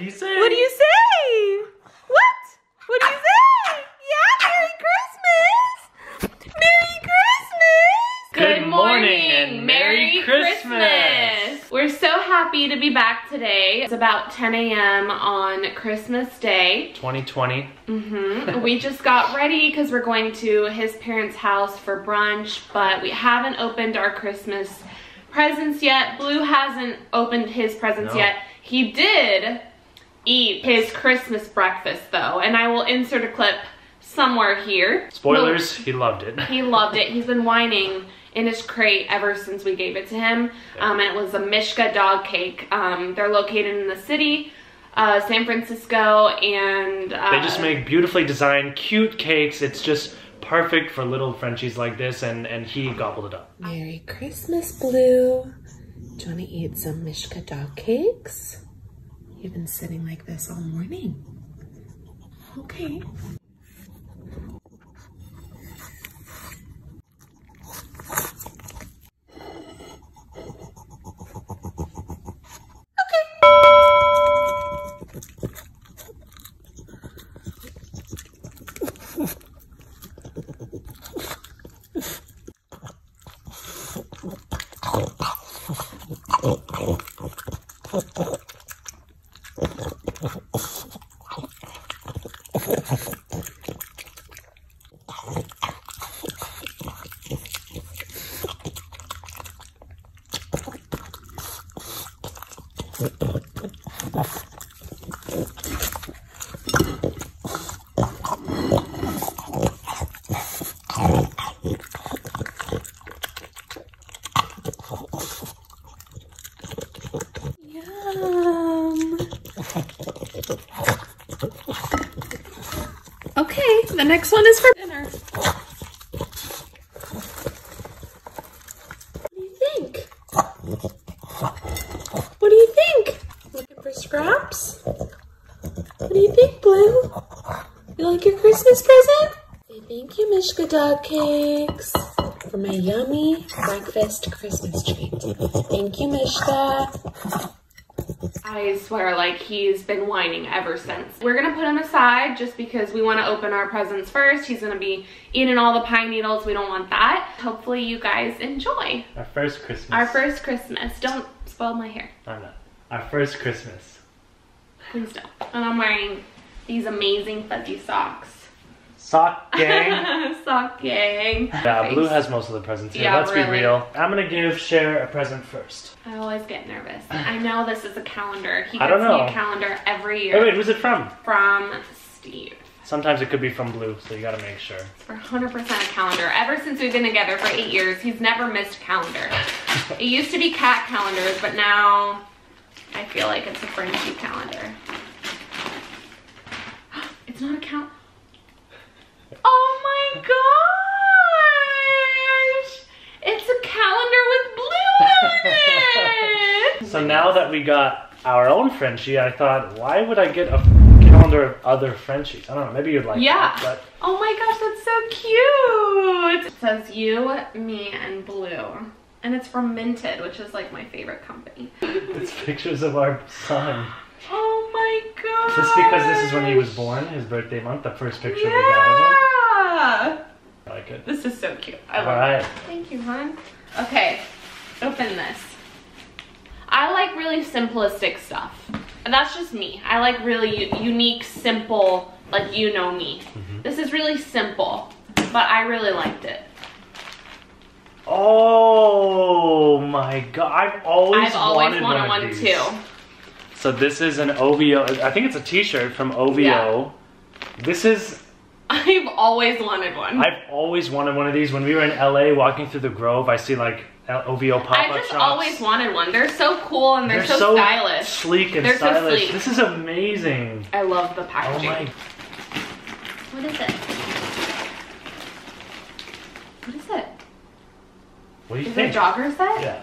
do you say? What do you say? What? What do you say? Yeah, Merry Christmas! Merry Christmas! Good morning and Merry Christmas. We're so happy to be back today. It's about 10 a.m. on Christmas Day. 2020. Mm -hmm. we just got ready because we're going to his parents' house for brunch, but we haven't opened our Christmas presents yet. Bleu hasn't opened his presents No. yet. He did eat his Christmas breakfast though, and I will insert a clip somewhere here. Spoilers, he loved it. He loved it. He's been whining in his crate ever since we gave it to him. Um, and it was a Mishka dog cake. Um, they're located in the city, uh, San Francisco, and uh, They just make beautifully designed, cute cakes. It's just perfect for little Frenchies like this, and, and he gobbled it up. Merry Christmas, Bleu. Do you want to eat some Mishka dog cakes? You've been sitting like this all morning. Okay. Yum. Okay, the next one is for dinner. What do you think? What do you think? Looking for scraps? What do you think, Bleu? You like your Christmas present? Say thank you, Mishka dog cakes, for my yummy breakfast Christmas treat. Thank you, Mishka. I swear, like he's been whining ever since. We're gonna put him aside just because we want to open our presents first. He's gonna be eating all the pine needles. We don't want that. Hopefully, you guys enjoy Our first Christmas. our first Christmas. Don't spoil my hair, I'm not. Our first Christmas. please don't. And I'm wearing these amazing fuzzy socks. Sock gang. Sock gang. Yeah, Bleu has most of the presents here. Yeah, Let's be real. I'm gonna give Cher a present first. I always get nervous. I know this is a calendar. He I gets don't me know. a calendar every year wait, who's it from? from Steve. Sometimes it could be from Bleu, so you gotta make sure. for 100% a calendar. Ever since we've been together for eight years, he's never missed calendar. it used to be cat calendars, but now I feel like it's a Frenchie calendar. It's not a cal. Oh my gosh! It's a calendar with Bleu on it! So now that we got our own Frenchie, I thought, why would I get a calendar of other Frenchies? I don't know, maybe you'd like Yeah. that, but Oh my gosh, that's so cute! It says you, me, and Bleu. And it's from Minted, which is like my favorite company. it's pictures of our son. Oh my god! Just because this is when he was born, his birthday month, the first picture we got of him. Yeah! I like it. This is so cute. I All love right. it. Thank you, hon. Okay, open this. I like really simplistic stuff. And that's just me. I like really unique, simple, like you know me. Mm-hmm. This is really simple, but I really liked it. Oh my god! I've always I've always wanted, wanted one, one, too. So this is an OVO. I think it's a T-shirt from OVO. Yeah. This is. I've always wanted one. I've always wanted one of these. When we were in LA walking through the Grove, I see like L- OVO pop-up shops. I just shops. always wanted one. They're so cool and they're, They're so, so stylish. sleek and They're so stylish. sleek. This is amazing. I love the packaging. Oh packaging. my! What is it? What is it? What do you Is it think? a jogger set? Yeah.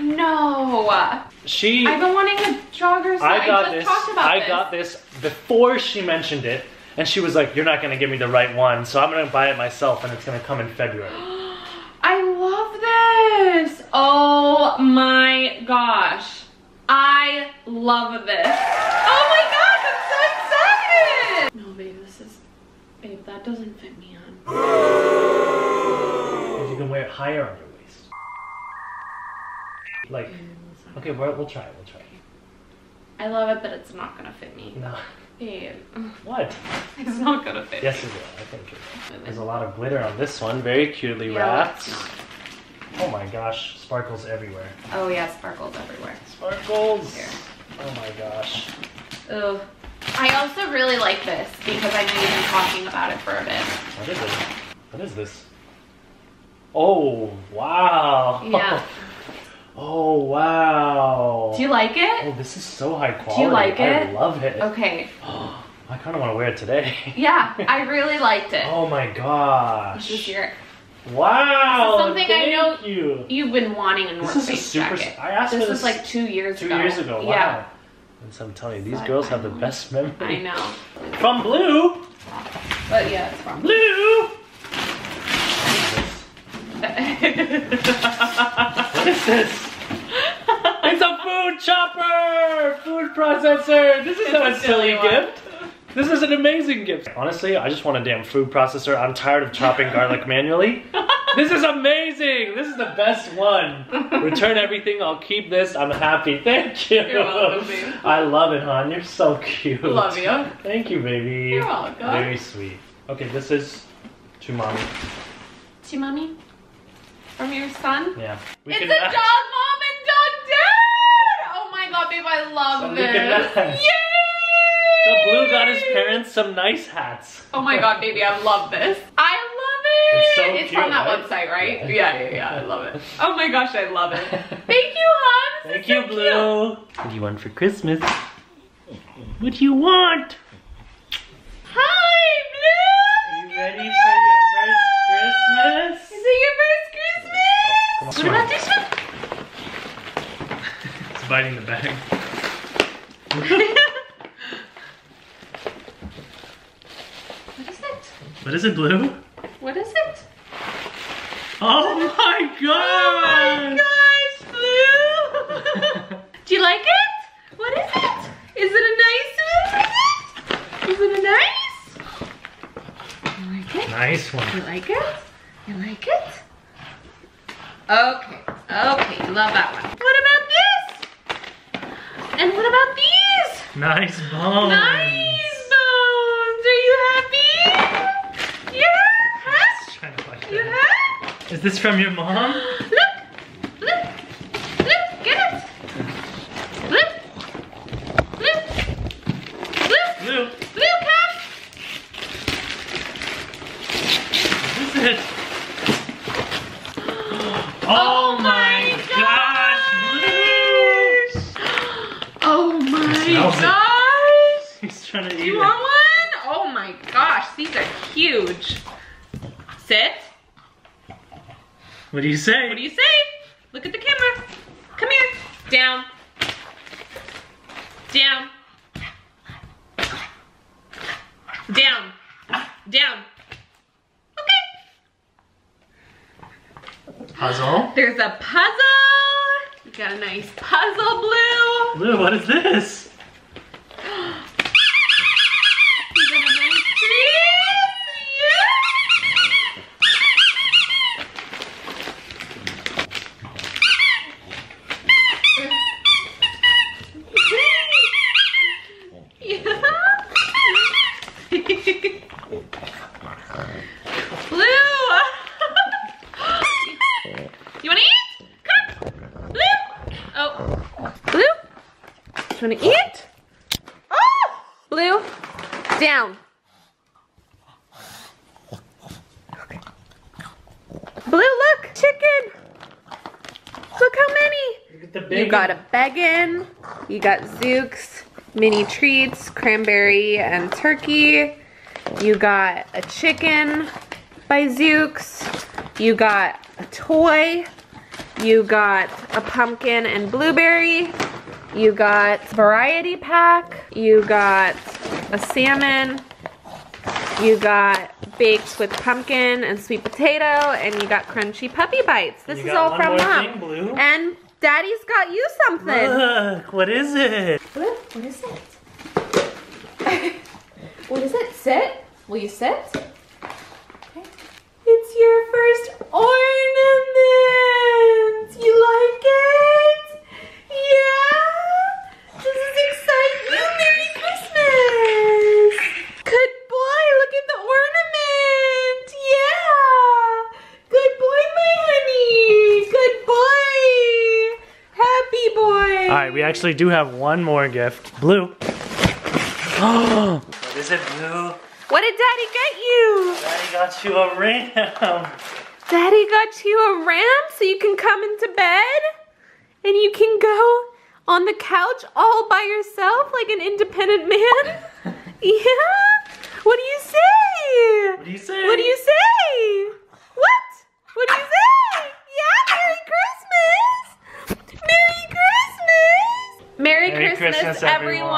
No. She. I've been wanting a jogger. I got just this. talked about I this. got this before she mentioned it, and she was like, "You're not gonna give me the right one, so I'm gonna buy it myself, and it's gonna come in February." I love this. Oh my gosh. I love this. Oh my gosh, I'm so excited! No, babe, this is, babe, that doesn't fit me on. You can wear it higher on your. Like, okay, we'll, we'll try it. We'll try it. I love it, but it's not gonna fit me. No. Babe, What? it's not gonna fit Yes, it will. I think it will. There's a lot of glitter on this one. Very cutely Yeah, wrapped. Oh my gosh, sparkles everywhere. Oh yeah, sparkles everywhere. Sparkles! Here. Oh my gosh. Ugh. I also really like this because I know you've been talking about it for a bit. What is it? What is this? Oh, wow. Yeah. Oh, wow. Do you like it? Oh, this is so high quality. Do you like it? I love it. Okay. I kind of want to wear it today. Yeah, I really liked it. oh my gosh. This is your. Wow. This is something I know you. You've been wanting a North This is super. jacket. I asked This for was like two years two ago. years ago. Wow. Yeah, And so I'm telling you, these I girls have the best memory. I know. From Bleu. But yeah, it's from. Bleu. What is this? It's a food chopper! Food processor! This is not a silly silly one. gift. This is an amazing gift. Honestly, I just want a damn food processor. I'm tired of chopping garlic manually. This is amazing! This is the best one. Return everything. I'll keep this. I'm happy. Thank you. You're welcome, babe. I love it, hon. You're so cute. Love you. Thank you, baby. You're welcome. Very sweet. Okay, this is to mommy. To mommy? From your son? Yeah. We it's a dog mom and dog dad! Oh my god, babe, I love So this. Yay! So Bleu got his parents some nice hats. Oh my god, baby, I love this. I love it. It's so from cute, that right? website, right? Yeah. Yeah, yeah, yeah. I love it. Oh my gosh, I love it. Thank you, hon. Thank is you, so Bleu. What do you want for Christmas? What do you want? Hi, Bleu. Are you ready for your first Christmas? Is it your first Christmas? Come on. What about this one? It's biting the bag. What is it? What is it, Bleu? What is it? Oh my Oh my god! gosh, Bleu! Do you like it? What is it? Is it a nice one? Is it a nice? You like it? Nice one. You like it? You like it? Okay, okay, you love that one. What about this? And what about these? Nice bones. Nice bones. Are you happy? Yeah. Huh? Like You that. have? Is this from your mom? Look! Look! Look! Get it! Look! Look! Look! Bleu, Bleu come! what is it? Oh, my gosh, Oh my gosh! He's trying to Do eat you it. want one? Oh my gosh, these are huge. Sit. What do you say? What do you say? Look at the camera. Come here. Down. Down. Down. Down. Okay. Puzzle? There's a puzzle. You got a nice puzzle, Bleu. Bleu, what is this? You got a nice treat. Yeah. Bleu. you wanna eat? Come. Bleu. Oh. Bleu. You wanna eat? Oh! Bleu, down. Bleu, look, chicken. Look how many. You got a beggin, you got Zuke's, mini treats, cranberry and turkey. You got a chicken by Zuke's. You got a toy. You got a pumpkin and blueberry. You got variety pack. You got a salmon. You got baked with pumpkin and sweet potato, and you got crunchy puppy bites. This You is all from more mom. thing, And Daddy's got you something. Look, what is it? Bleu, what is it? what is it? Sit. Will you sit? Okay. It's your first ornament. You like it? Yeah? Does this excite you? Merry Christmas. Good boy. Look at the ornament. Yeah. Good boy, my honey. Good boy. Happy boy. All right, we actually do have one more gift. Bleu. Oh, what is it, Bleu? What did Daddy get you? Daddy got you a ram. Daddy got you a ramp so you can come into bed and you can go on the couch all by yourself like an independent man. yeah? What do you say? What do you say? What do you say? What? What do you say? Yeah, Merry Christmas! Merry Christmas! Merry, Merry Christmas, Christmas, everyone.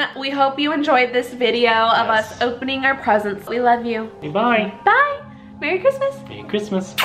everyone. We hope you enjoyed this video of Yes. us opening our presents. We love you. Bye. Bye. Merry Christmas. Merry Christmas.